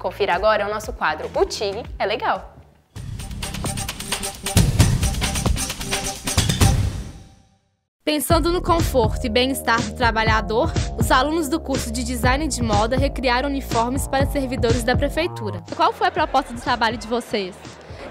Confira agora o nosso quadro O TIG é Legal. Pensando no conforto e bem-estar do trabalhador, os alunos do curso de Design de Moda recriaram uniformes para servidores da prefeitura. Qual foi a proposta do trabalho de vocês?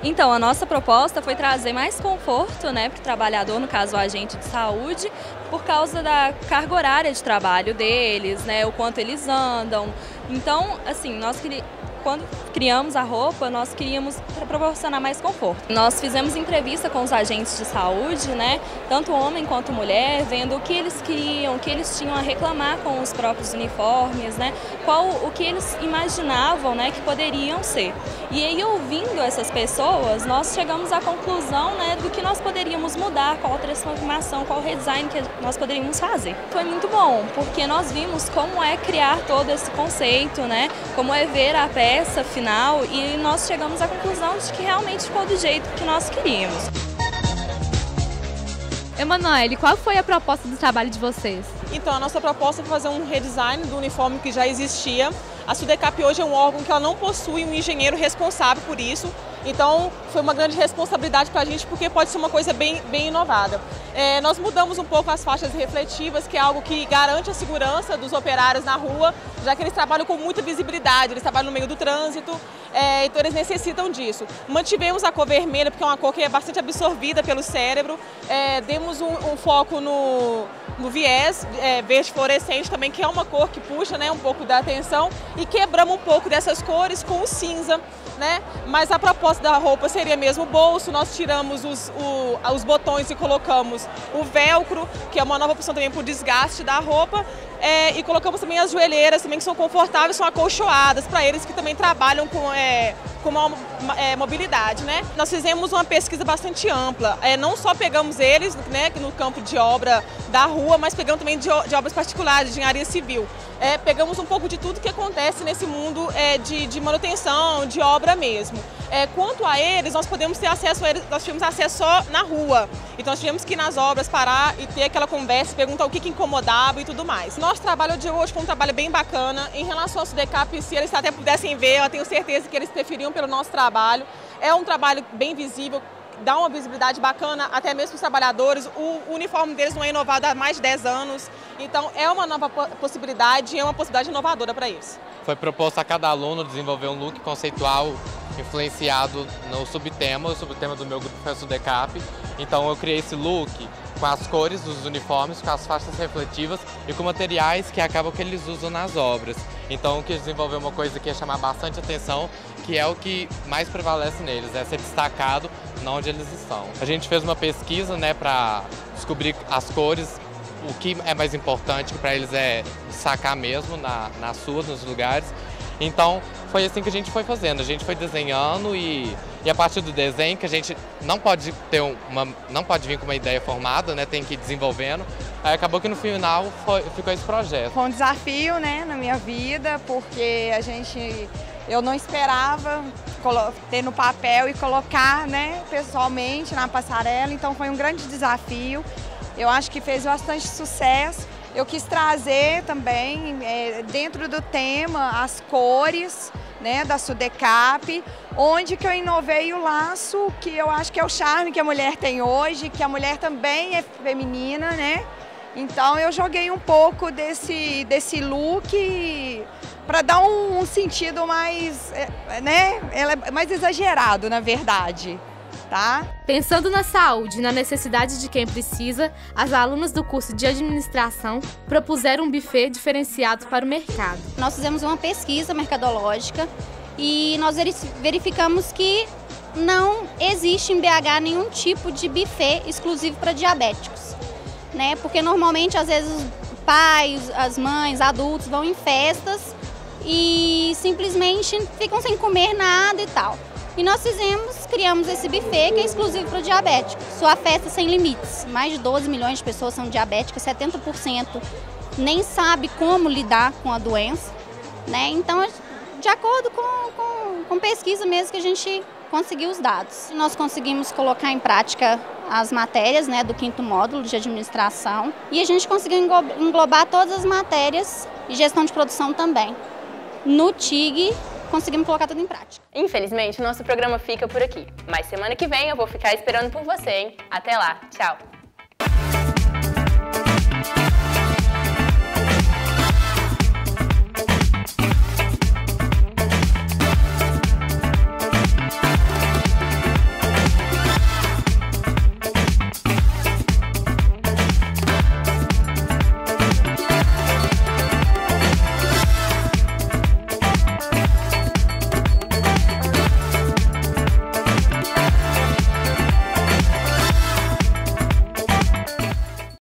Então, a nossa proposta foi trazer mais conforto né, para o trabalhador, no caso o agente de saúde, por causa da carga horária de trabalho deles, né, o quanto eles andam. Então, assim, nós queríamos quando criamos a roupa, nós queríamos proporcionar mais conforto. Nós fizemos entrevista com os agentes de saúde, né, tanto homem quanto mulher, vendo o que eles queriam, o que eles tinham a reclamar com os próprios uniformes, né, qual o que eles imaginavam, né, que poderiam ser. E aí ouvindo essas pessoas, nós chegamos à conclusão, né, do que nós poderíamos mudar, qual transformação, qual redesign que nós poderíamos fazer. Foi muito bom, porque nós vimos como é criar todo esse conceito, né, como é ver a peça peça final e nós chegamos à conclusão de que realmente ficou do jeito que nós queríamos. Emanuele, qual foi a proposta do trabalho de vocês? Então, a nossa proposta foi fazer um redesign do uniforme que já existia. A Sudecap hoje é um órgão que ela não possui um engenheiro responsável por isso, então foi uma grande responsabilidade para a gente porque pode ser uma coisa bem, bem inovada. É, nós mudamos um pouco as faixas refletivas, que é algo que garante a segurança dos operários na rua, já que eles trabalham com muita visibilidade, eles trabalham no meio do trânsito, é, então eles necessitam disso. Mantivemos a cor vermelha, porque é uma cor que é bastante absorvida pelo cérebro, é, demos um, um foco no, no viés é, verde fluorescente também, que é uma cor que puxa né, um pouco da atenção, e quebramos um pouco dessas cores com o cinza, né? Mas a proposta da roupa seria mesmo o bolso, nós tiramos os, o, os botões e colocamos o velcro, que é uma nova opção também para o desgaste da roupa, é, e colocamos também as joelheiras, também que são confortáveis, são acolchoadas, para eles que também trabalham com, é, com uma, é, mobilidade. Né? Nós fizemos uma pesquisa bastante ampla, é, não só pegamos eles né, no campo de obra da rua, mas pegamos também de, de obras particulares, de engenharia civil. É, pegamos um pouco de tudo que acontece nesse mundo é, de, de, manutenção, de obra mesmo. É, quanto a eles, nós podemos ter acesso a eles, nós tivemos acesso só na rua. Então nós tivemos que ir nas obras, parar e ter aquela conversa, perguntar o que, que incomodava e tudo mais. Nosso trabalho de hoje foi um trabalho bem bacana. Em relação ao SUDECAP, se eles até pudessem ver, eu tenho certeza que eles preferiam pelo nosso trabalho. É um trabalho bem visível, dá uma visibilidade bacana até mesmo para os trabalhadores. O uniforme deles não é inovado há mais de 10 anos, então é uma nova possibilidade e é uma possibilidade inovadora para eles. Foi proposto a cada aluno desenvolver um look conceitual influenciado no subtema, o subtema do meu grupo foi o Sudecap. Então eu criei esse look com as cores dos uniformes, com as faixas refletivas e com materiais que acabam que eles usam nas obras. Então quis desenvolver uma coisa que ia chamar bastante atenção, que é o que mais prevalece neles, é ser destacado onde eles estão. A gente fez uma pesquisa né, para descobrir as cores, o que é mais importante para eles é sacar mesmo na, nas suas, nos lugares. Então foi assim que a gente foi fazendo, a gente foi desenhando e, e a partir do desenho que a gente não pode ter uma, não pode vir com uma ideia formada, né? Tem que ir desenvolvendo. Aí acabou que no final foi, ficou esse projeto. Foi um desafio, né, na minha vida, porque a gente eu não esperava ter no papel e colocar né, pessoalmente na passarela, então foi um grande desafio. Eu acho que fez bastante sucesso. Eu quis trazer também, é, dentro do tema, as cores né, da Sudecap, onde que eu inovei o laço, que eu acho que é o charme que a mulher tem hoje, que a mulher também é feminina, né? Então eu joguei um pouco desse, desse look para dar um, um, sentido mais, é, né, ela é mais exagerado, na verdade. Tá? Pensando na saúde e na necessidade de quem precisa, as alunas do curso de administração propuseram um buffet diferenciado para o mercado. Nós fizemos uma pesquisa mercadológica e nós verificamos que não existe em BH nenhum tipo de buffet exclusivo para diabéticos, né? Porque normalmente às vezes os pais, as mães, adultos vão em festas e simplesmente ficam sem comer nada e tal. E nós fizemos, criamos esse buffet que é exclusivo para o diabético. Sua festa sem limites. Mais de 12 milhões de pessoas são diabéticas, 70% nem sabe como lidar com a doença. Né? Então, de acordo com, com, com pesquisa mesmo que a gente conseguiu os dados. Nós conseguimos colocar em prática as matérias né, do quinto módulo de administração e a gente conseguiu englobar todas as matérias e gestão de produção também no TIG conseguimos colocar tudo em prática. Infelizmente, o nosso programa fica por aqui. Mas semana que vem eu vou ficar esperando por você, hein? Até lá, tchau!